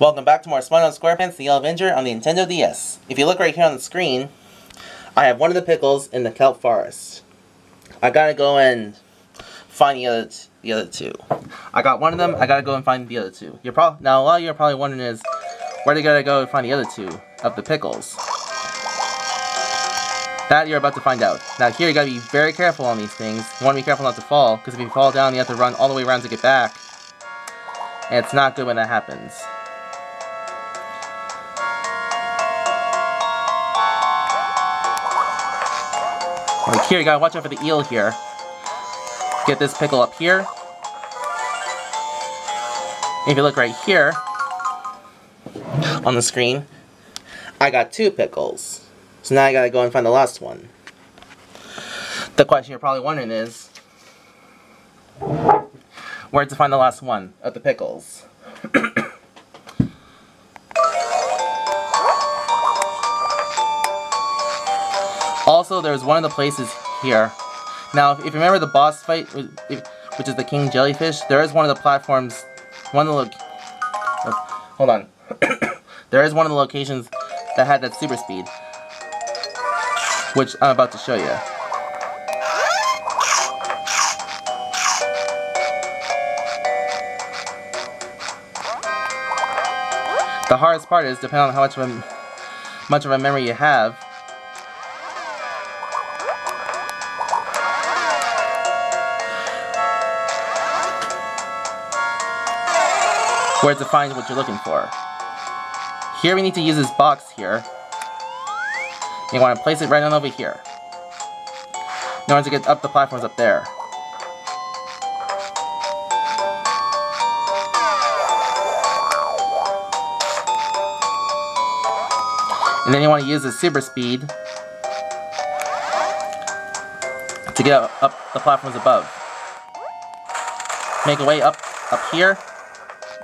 Welcome back to more Smile SquarePants The Yellow Avenger on the Nintendo DS. If you look right here on the screen, I have one of the pickles in the kelp forest. I gotta go and find the other, the other two. I got one of them, I gotta go and find the other two. You're probably Now a lot of you are probably wondering is, where do you gotta go to find the other two of the pickles? That you're about to find out. Now here you gotta be very careful on these things. You wanna be careful not to fall, because if you fall down you have to run all the way around to get back. And it's not good when that happens. Like here, you gotta watch out for the eel here. Get this pickle up here. If you look right here, on the screen, I got two pickles. So now I gotta go and find the last one. The question you're probably wondering is, where to find the last one of the pickles? Also, there's one of the places here. Now, if you remember the boss fight, which is the King Jellyfish, there is one of the platforms, one of the, oh, hold on. there is one of the locations that had that super speed, which I'm about to show you. The hardest part is, depending on how much of a, much of a memory you have, where to find what you're looking for. Here we need to use this box here. You want to place it right on over here. In order to get up the platforms up there. And then you want to use the super speed to get up the platforms above. Make a way up up here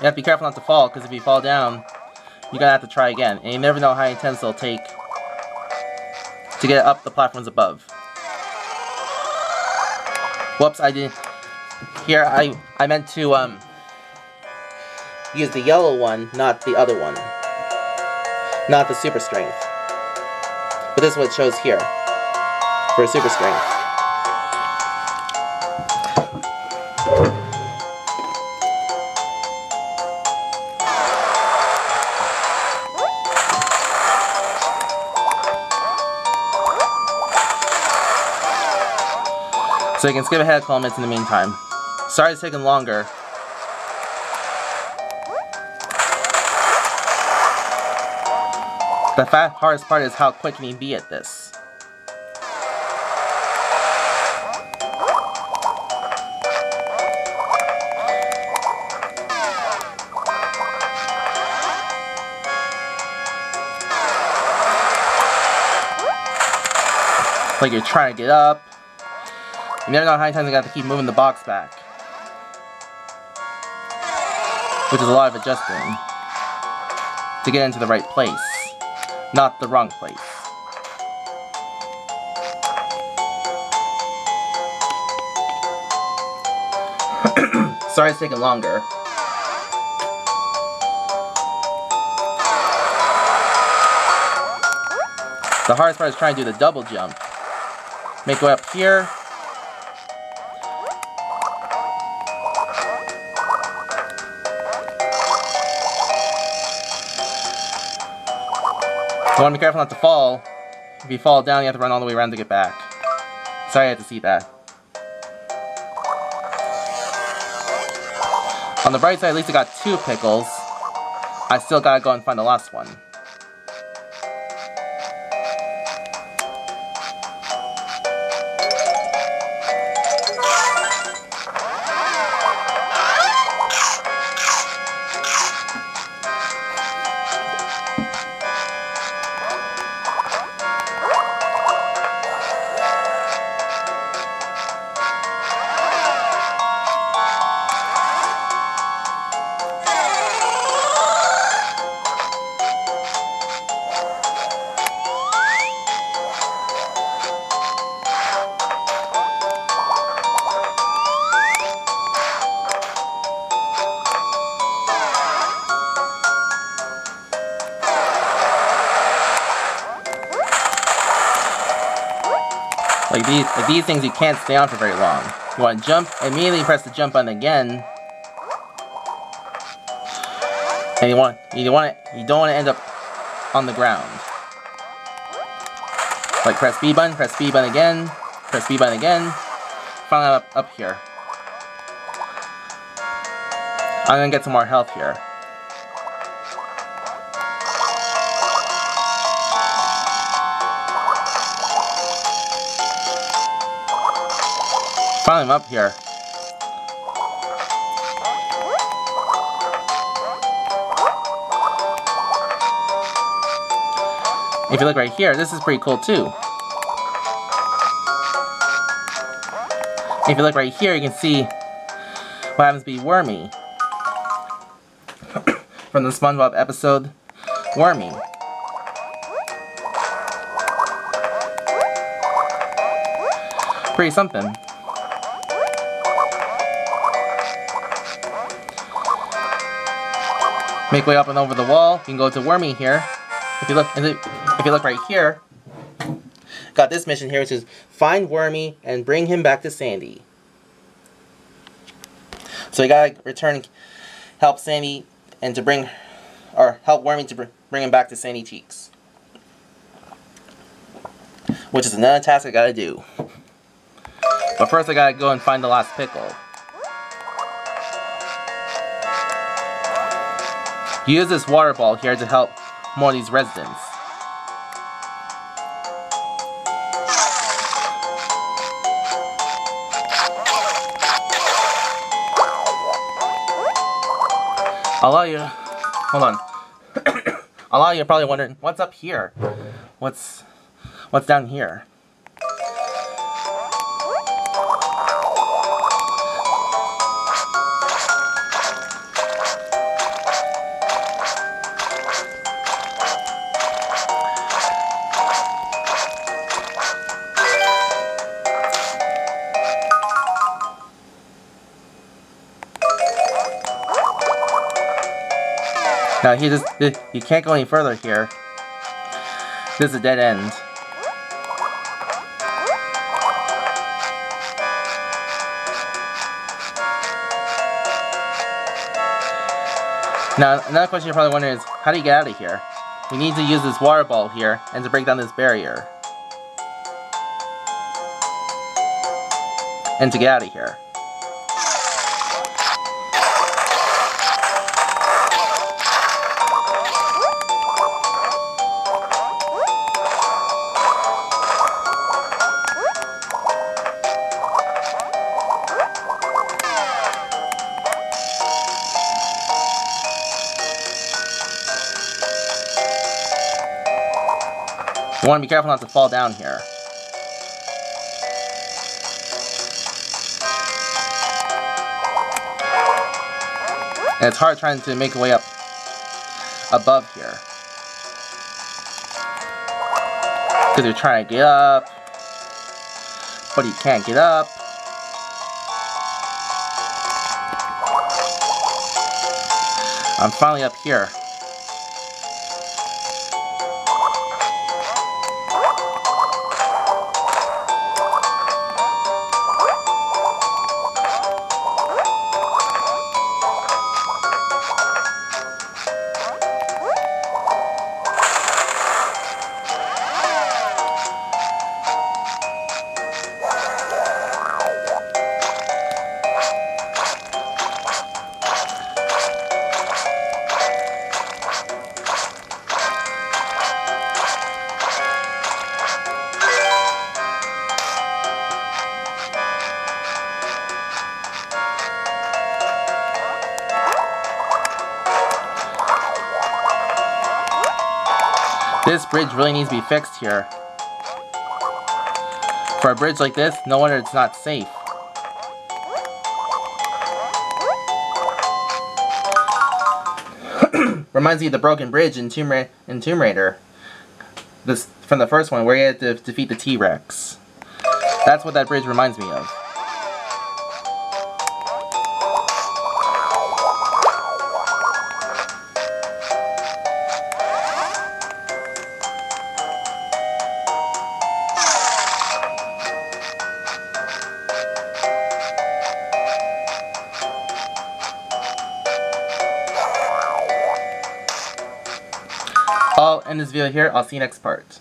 you have to be careful not to fall, because if you fall down, you're gonna have to try again. And you never know how intense it'll take to get up the platforms above. Whoops, I did. Here, I I meant to um use the yellow one, not the other one, not the super strength. But this is what it shows here for super strength. So you can skip ahead comments in the meantime. Sorry it's taking longer. The hardest part is how quick can you be at this. Like you're trying to get up, you never know how many times I got to keep moving the box back. Which is a lot of adjusting. To get into the right place. Not the wrong place. Sorry it's taking longer. The hardest part is trying to do the double jump. Make way up here, You want to be careful not to fall. If you fall down, you have to run all the way around to get back. Sorry I had to see that. On the bright side, at least I got two pickles. I still gotta go and find the last one. These, like these things you can't stay on for very long. You want to jump, immediately press the jump button again. And you want, you want it, you don't want to end up on the ground. Like press B button, press B button again, press B button again. Finally up, up here. I'm gonna get some more health here. Finally, I'm up here. If you look right here, this is pretty cool too. If you look right here, you can see what happens to be Wormy. From the SpongeBob episode, Wormy. Pretty something. Make way up and over the wall. You can go to Wormy here. If you look, if you look right here, got this mission here, which is find Wormy and bring him back to Sandy. So you gotta return, help Sandy, and to bring, or help Wormy to br bring him back to Sandy Cheeks. Which is another task I gotta do. But first I gotta go and find the last pickle. Use this water ball here to help more of these residents. A lot of you, hold on. A lot of you are probably wondering, what's up here? What's, what's down here? Now he just you can't go any further here. This is a dead end. Now another question you're probably wondering is how do you get out of here? We need to use this water ball here and to break down this barrier. And to get out of here. You want to be careful not to fall down here. And it's hard trying to make a way up above here. Because you're trying to get up, but you can't get up. I'm finally up here. This bridge really needs to be fixed here. For a bridge like this, no wonder it's not safe. Reminds me of the broken bridge in Tomb, Ra in Tomb Raider. This from the first one where you had to defeat the T-Rex. That's what that bridge reminds me of. End this video here. I'll see you next part.